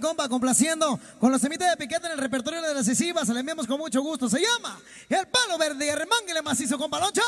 compa, complaciendo con los semites de piquete en el repertorio de las excesivas. Se le enviamos con mucho gusto. Se llama El Palo Verde. Arremánguele macizo, compa Loncho.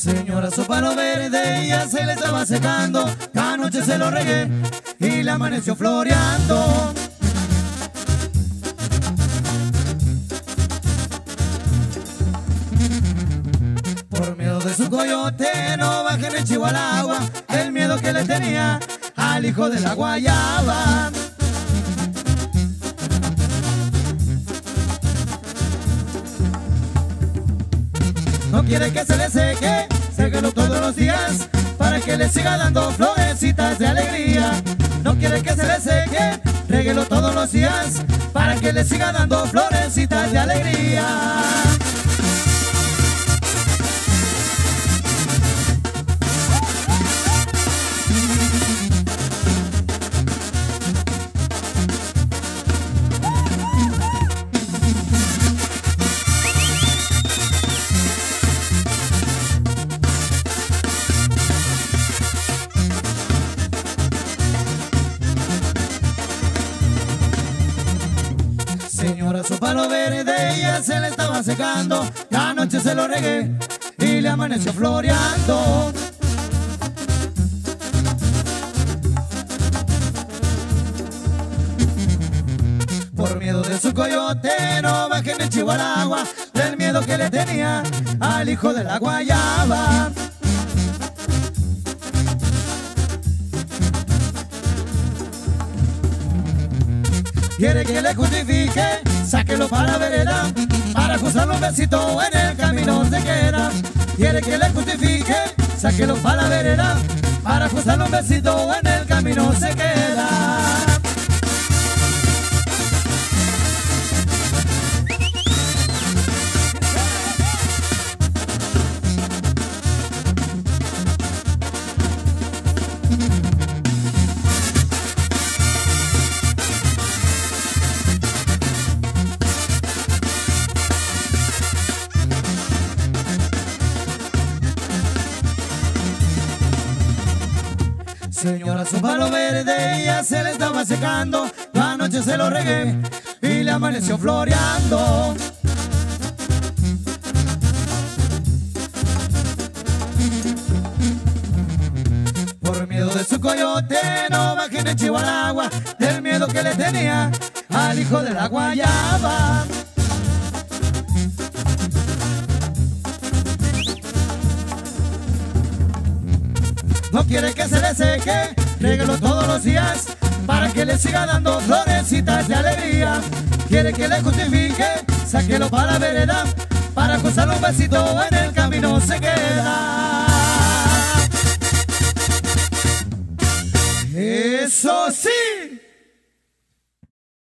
Señora, su palo verde ya se le estaba secando. Anoche se lo regué y le amaneció floreando. Por miedo de su coyote no bajen el agua. El miedo que le tenía al hijo de la guayaba. No quiere que se le seque, séquelo todos los días para que le siga dando florecitas de alegría. No quiere que se le seque, réguelo todos los días para que le siga dando florecitas de alegría. Su palo verde ya se le estaba secando. La noche se lo regué y le amaneció floreando. Por miedo de su coyote no bajen el chivo al agua. Del miedo que le tenía al hijo de la guayaba. Quiere que le justifique, sáquelo para la vereda, para ajustarlo un besito en el camino se queda. Quiere que le justifique, sáquelo para la vereda, para ajustarlo un besito en el camino se queda. Señora, su palo verde ya se le estaba secando. La noche se lo regué y le amaneció floreando. Por miedo de su coyote no chivo al agua. Del miedo que le tenía al hijo de la guayaba. No quiere que se le seque, régalo todos los días para que le siga dando florecitas de alegría. Quiere que le justifique, sáquelo para la vereda, para cruzar un besito en el camino se queda.